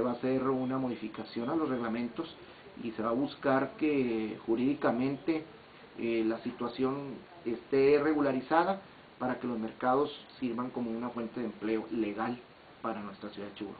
se va a hacer una modificación a los reglamentos y se va a buscar que jurídicamente eh, la situación esté regularizada para que los mercados sirvan como una fuente de empleo legal para nuestra ciudad de Chihuahua.